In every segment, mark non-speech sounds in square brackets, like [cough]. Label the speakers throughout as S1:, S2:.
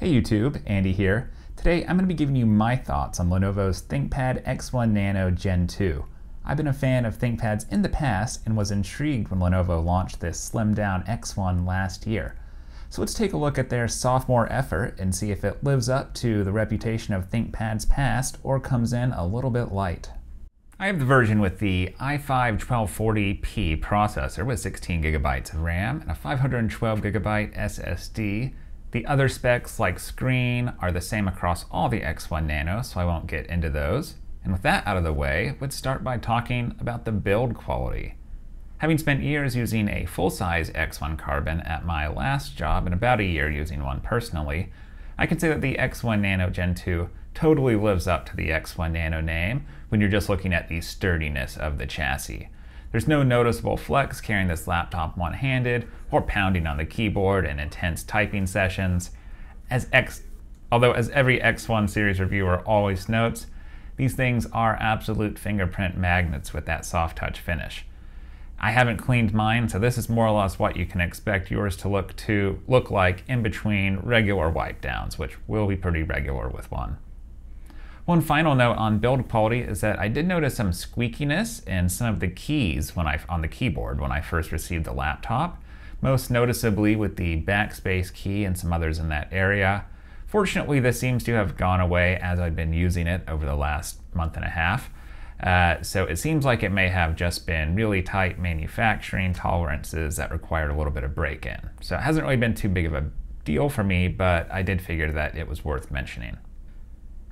S1: Hey YouTube, Andy here. Today I'm going to be giving you my thoughts on Lenovo's ThinkPad X1 Nano Gen 2. I've been a fan of ThinkPads in the past and was intrigued when Lenovo launched this slimmed down X1 last year. So let's take a look at their sophomore effort and see if it lives up to the reputation of ThinkPads past or comes in a little bit light. I have the version with the i5-1240p processor with 16 gigabytes of RAM and a 512 gigabyte SSD the other specs like screen are the same across all the X1 Nano, so I won't get into those. And with that out of the way, let's start by talking about the build quality. Having spent years using a full-size X1 Carbon at my last job and about a year using one personally, I can say that the X1 Nano Gen 2 totally lives up to the X1 Nano name when you're just looking at the sturdiness of the chassis. There's no noticeable flex carrying this laptop one-handed or pounding on the keyboard in intense typing sessions. As X, although as every X1 series reviewer always notes, these things are absolute fingerprint magnets with that soft touch finish. I haven't cleaned mine, so this is more or less what you can expect yours to look to look like in between regular wipe downs, which will be pretty regular with one. One final note on build quality is that I did notice some squeakiness in some of the keys when I, on the keyboard when I first received the laptop, most noticeably with the backspace key and some others in that area. Fortunately, this seems to have gone away as I've been using it over the last month and a half. Uh, so it seems like it may have just been really tight manufacturing tolerances that required a little bit of break-in. So it hasn't really been too big of a deal for me, but I did figure that it was worth mentioning.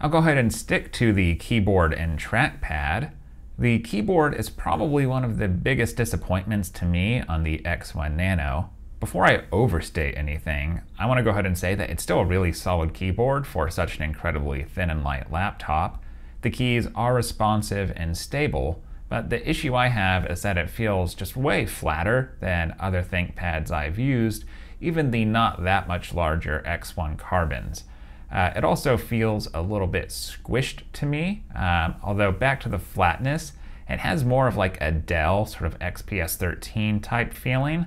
S1: I'll go ahead and stick to the keyboard and trackpad. The keyboard is probably one of the biggest disappointments to me on the X1 Nano. Before I overstate anything, I want to go ahead and say that it's still a really solid keyboard for such an incredibly thin and light laptop. The keys are responsive and stable, but the issue I have is that it feels just way flatter than other ThinkPads I've used, even the not that much larger X1 Carbons. Uh, it also feels a little bit squished to me, um, although back to the flatness, it has more of like a Dell sort of XPS 13 type feeling,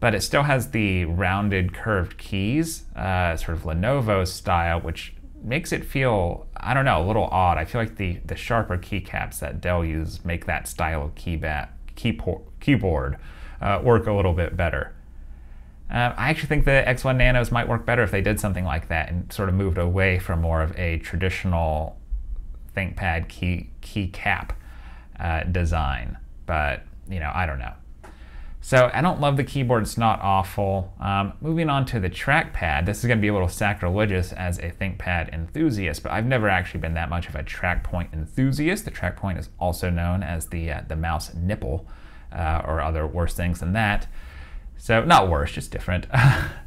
S1: but it still has the rounded curved keys, uh, sort of Lenovo style, which makes it feel, I don't know, a little odd. I feel like the, the sharper keycaps that Dell uses make that style of keyboard, keyboard uh, work a little bit better. Uh, I actually think the X1 Nanos might work better if they did something like that and sort of moved away from more of a traditional ThinkPad key, key cap uh, design. But, you know, I don't know. So I don't love the keyboard, it's not awful. Um, moving on to the trackpad, this is gonna be a little sacrilegious as a ThinkPad enthusiast, but I've never actually been that much of a trackpoint enthusiast. The trackpoint is also known as the, uh, the mouse nipple uh, or other worse things than that. So not worse, just different.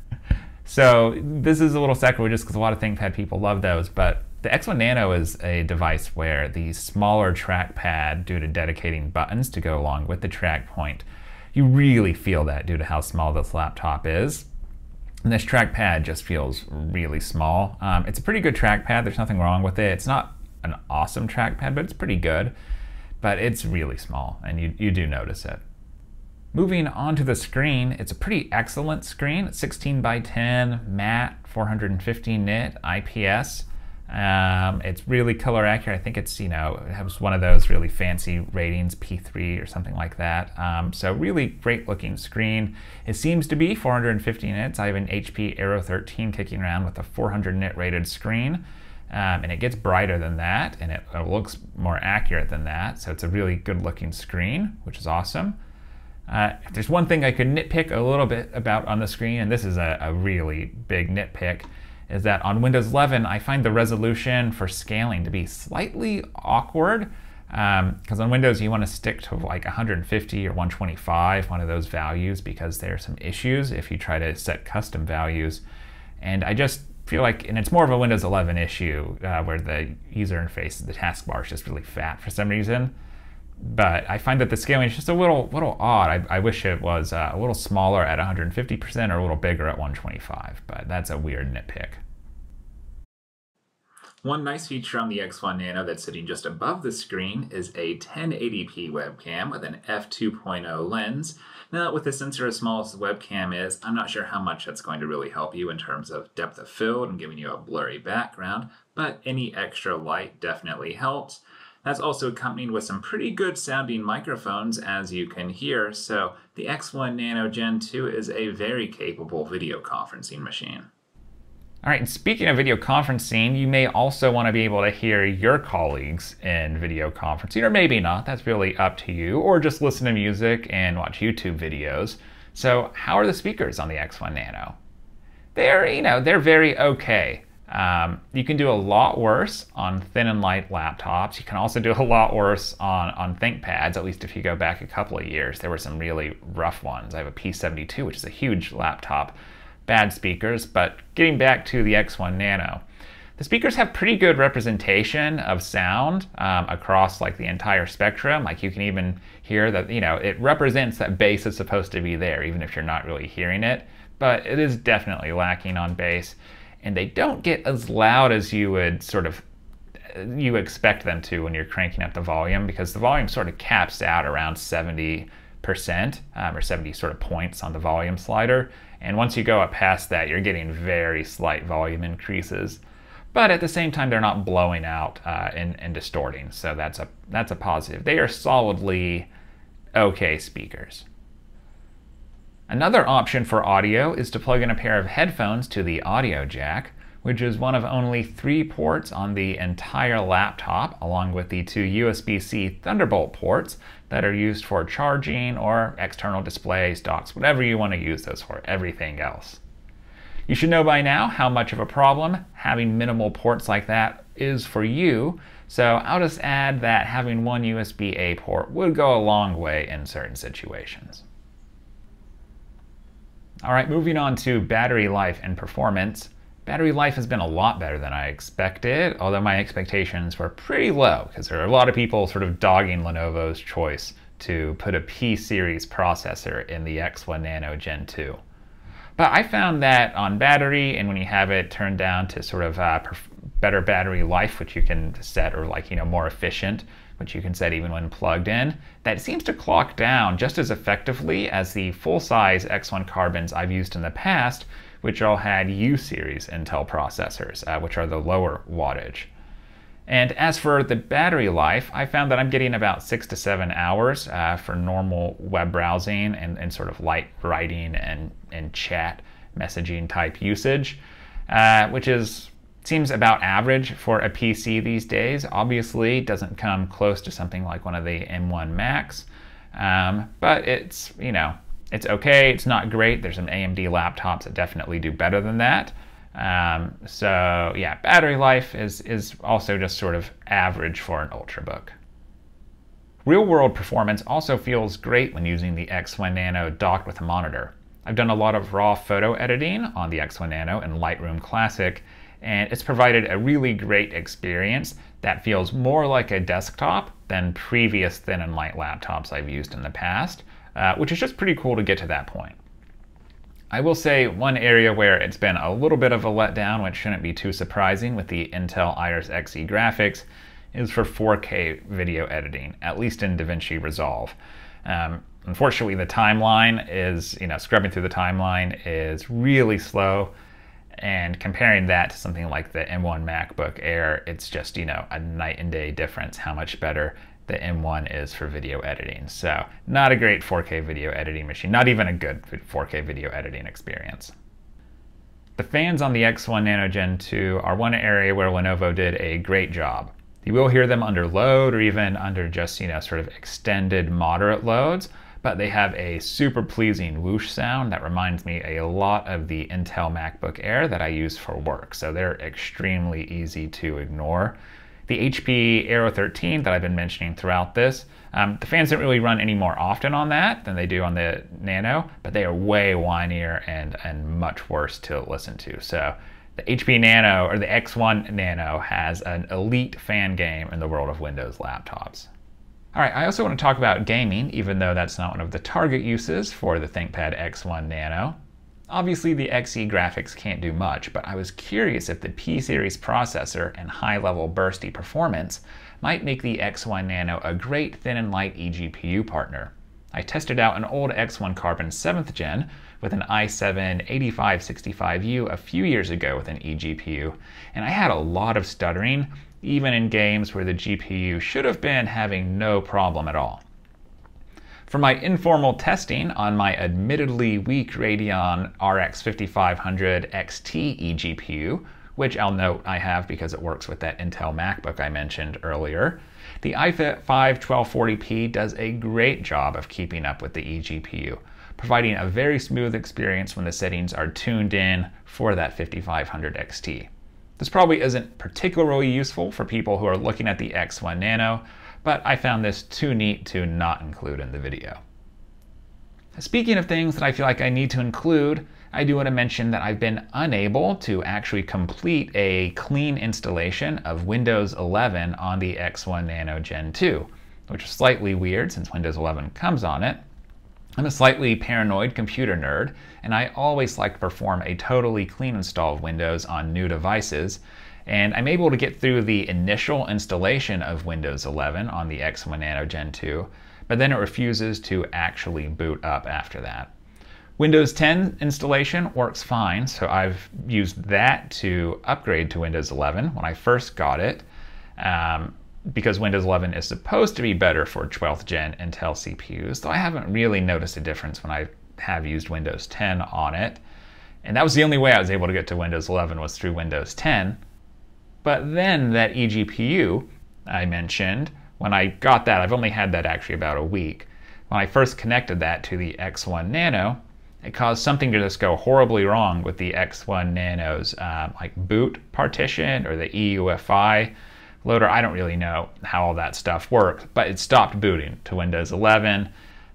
S1: [laughs] so this is a little sacrilegious because a lot of ThinkPad people love those, but the X1 Nano is a device where the smaller trackpad, due to dedicating buttons to go along with the track point, you really feel that due to how small this laptop is. And this trackpad just feels really small. Um, it's a pretty good trackpad, there's nothing wrong with it. It's not an awesome trackpad, but it's pretty good. But it's really small, and you, you do notice it. Moving onto the screen, it's a pretty excellent screen, 16 by 10, matte, 450 nit, IPS. Um, it's really color accurate. I think it's, you know, it has one of those really fancy ratings, P3 or something like that. Um, so really great looking screen. It seems to be 450 nits. I have an HP Aero 13 kicking around with a 400 nit rated screen. Um, and it gets brighter than that and it, it looks more accurate than that. So it's a really good looking screen, which is awesome. Uh, if there's one thing I could nitpick a little bit about on the screen, and this is a, a really big nitpick, is that on Windows 11, I find the resolution for scaling to be slightly awkward. Because um, on Windows, you want to stick to like 150 or 125, one of those values, because there are some issues if you try to set custom values. And I just feel like, and it's more of a Windows 11 issue uh, where the user interface, the taskbar is just really fat for some reason but I find that the scaling is just a little little odd. I, I wish it was uh, a little smaller at 150% or a little bigger at 125, but that's a weird nitpick. One nice feature on the X1 Nano that's sitting just above the screen is a 1080p webcam with an f2.0 lens. Now, with the sensor as small as the webcam is, I'm not sure how much that's going to really help you in terms of depth of field and giving you a blurry background, but any extra light definitely helps. That's also accompanied with some pretty good sounding microphones as you can hear, so the X1 Nano Gen 2 is a very capable video conferencing machine.
S2: All right, and speaking of video conferencing, you may also want to be able to hear your colleagues in video conferencing, or maybe not, that's really up to you, or just listen to music and watch YouTube videos. So how are the speakers on the X1 Nano? They're, you know, they're very okay. Um, you can do a lot worse on thin and light laptops. You can also do a lot worse on, on ThinkPads, at least if you go back a couple of years. There were some really rough ones. I have a P72, which is a huge laptop. Bad speakers, but getting back to the X1 Nano. The speakers have pretty good representation of sound um, across like the entire spectrum. Like you can even hear that, you know, it represents that bass is supposed to be there, even if you're not really hearing it. But it is definitely lacking on bass and they don't get as loud as you would sort of you expect them to when you're cranking up the volume because the volume sort of caps out around 70% um, or 70 sort of points on the volume slider. And once you go up past that, you're getting very slight volume increases. But at the same time, they're not blowing out uh, and, and distorting. So that's a, that's a positive. They are solidly okay speakers. Another option for audio is to plug in a pair of headphones to the audio jack, which is one of only three ports on the entire laptop, along with the two USB-C Thunderbolt ports that are used for charging or external displays, docks, whatever you want to use those for, everything else. You should know by now how much of a problem having minimal ports like that is for you, so I'll just add that having one USB-A port would go a long way in certain situations. All right, moving on to battery life and performance. Battery life has been a lot better than I expected, although my expectations were pretty low because there are a lot of people sort of dogging Lenovo's choice to put a P-series processor in the X1 Nano Gen 2. But I found that on battery and when you have it turned down to sort of uh, better battery life, which you can set or like, you know, more efficient, which you can set even when plugged in, that seems to clock down just as effectively as the full-size X1 Carbons I've used in the past, which all had U-series Intel processors, uh, which are the lower wattage. And as for the battery life, I found that I'm getting about six to seven hours uh, for normal web browsing and, and, sort of light writing and, and chat messaging type usage, uh, which is seems about average for a PC these days. Obviously, doesn't come close to something like one of the M1 Macs, um, but it's, you know, it's okay. It's not great. There's some AMD laptops that definitely do better than that. Um, so yeah, battery life is, is also just sort of average for an Ultrabook. Real world performance also feels great when using the X1 Nano docked with a monitor. I've done a lot of raw photo editing on the X1 Nano in Lightroom Classic, and it's provided a really great experience that feels more like a desktop than previous thin and light laptops I've used in the past, uh, which is just pretty cool to get to that point. I will say one area where it's been a little bit of a letdown, which shouldn't be too surprising with the Intel Iris Xe graphics, is for 4K video editing, at least in DaVinci Resolve. Um, unfortunately, the timeline is, you know, scrubbing through the timeline is really slow. And comparing that to something like the M1 MacBook Air, it's just, you know, a night and day difference how much better the M1 is for video editing. So, not a great 4K video editing machine, not even a good 4K video editing experience. The fans on the X1 Nano Gen 2 are one area where Lenovo did a great job. You will hear them under load or even under just, you know, sort of extended moderate loads, but they have a super pleasing whoosh sound that reminds me a lot of the Intel MacBook Air that I use for work. So they're extremely easy to ignore. The HP Aero 13 that I've been mentioning throughout this, um, the fans don't really run any more often on that than they do on the Nano, but they are way whinier and, and much worse to listen to. So the HP Nano or the X1 Nano has an elite fan game in the world of Windows laptops. All right, I also want to talk about gaming, even though that's not one of the target uses for the ThinkPad X1 Nano. Obviously the Xe graphics can't do much, but I was curious if the P-series processor and high-level bursty performance might make the X1 Nano a great thin and light eGPU partner. I tested out an old X1 Carbon 7th gen with an i7-8565U a few years ago with an eGPU, and I had a lot of stuttering, even in games where the GPU should have been having no problem at all. For my informal testing on my admittedly weak Radeon RX 5500 XT eGPU, which I'll note I have because it works with that Intel MacBook I mentioned earlier, the i5 1240p does a great job of keeping up with the eGPU, providing a very smooth experience when the settings are tuned in for that 5500 XT. This probably isn't particularly useful for people who are looking at the X1 Nano, but I found this too neat to not include in the video. Speaking of things that I feel like I need to include, I do want to mention that I've been unable to actually complete a clean installation of Windows 11 on the X1 Nano Gen 2, which is slightly weird since Windows 11 comes on it. I'm a slightly paranoid computer nerd, and I always like to perform a totally clean install of Windows on new devices, and I'm able to get through the initial installation of Windows 11 on the X1 Nano Gen 2, but then it refuses to actually boot up after that. Windows 10 installation works fine, so I've used that to upgrade to Windows 11 when I first got it, um, because Windows 11 is supposed to be better for 12th gen Intel CPUs, though I haven't really noticed a difference when I have used Windows 10 on it. And that was the only way I was able to get to Windows 11 was through Windows 10. But then that eGPU I mentioned, when I got that, I've only had that actually about a week. When I first connected that to the X1 Nano, it caused something to just go horribly wrong with the X1 Nano's um, like boot partition or the EUFI loader. I don't really know how all that stuff works, but it stopped booting to Windows 11.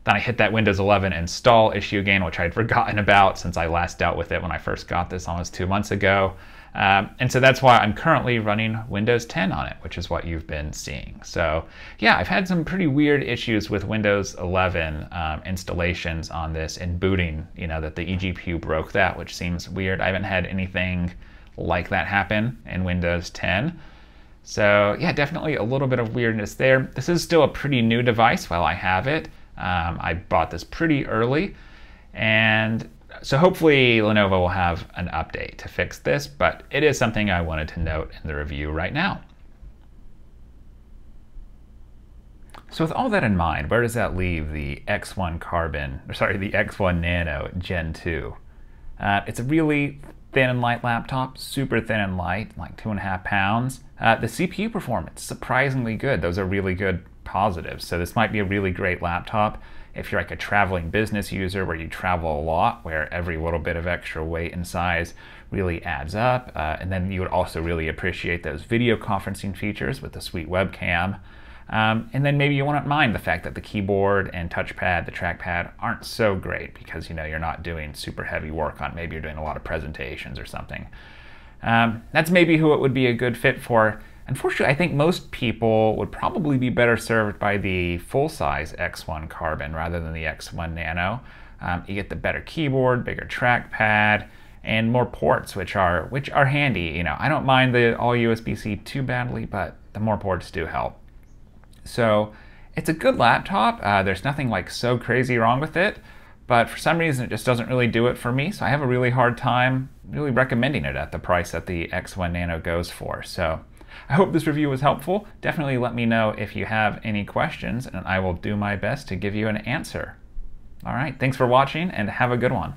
S2: Then I hit that Windows 11 install issue again, which I'd [laughs] forgotten about since I last dealt with it when I first got this almost two months ago. Um, and so that's why I'm currently running Windows 10 on it, which is what you've been seeing. So yeah, I've had some pretty weird issues with Windows 11 um, installations on this and booting, you know, that the eGPU broke that, which seems weird. I haven't had anything like that happen in Windows 10. So yeah, definitely a little bit of weirdness there. This is still a pretty new device while I have it. Um, I bought this pretty early and so hopefully Lenovo will have an update to fix this, but it is something I wanted to note in the review right now. So with all that in mind, where does that leave the X1 Carbon, or sorry, the X1 Nano Gen 2? Uh, it's a really thin and light laptop, super thin and light, like two and a half pounds. Uh, the CPU performance, surprisingly good. Those are really good positives. So this might be a really great laptop if you're like a traveling business user where you travel a lot, where every little bit of extra weight and size really adds up. Uh, and then you would also really appreciate those video conferencing features with the sweet webcam. Um, and then maybe you wouldn't mind the fact that the keyboard and touchpad, the trackpad aren't so great because you know you're not doing super heavy work on. Maybe you're doing a lot of presentations or something. Um, that's maybe who it would be a good fit for. Unfortunately, I think most people would probably be better served by the full-size X1 Carbon rather than the X1 Nano. Um, you get the better keyboard, bigger trackpad, and more ports, which are which are handy. You know, I don't mind the all USB-C too badly, but the more ports do help. So it's a good laptop. Uh, there's nothing like so crazy wrong with it, but for some reason it just doesn't really do it for me. So I have a really hard time really recommending it at the price that the X1 Nano goes for. So I hope this review was helpful. Definitely let me know if you have any questions and I will do my best to give you an answer. All right, thanks for watching and have a good one.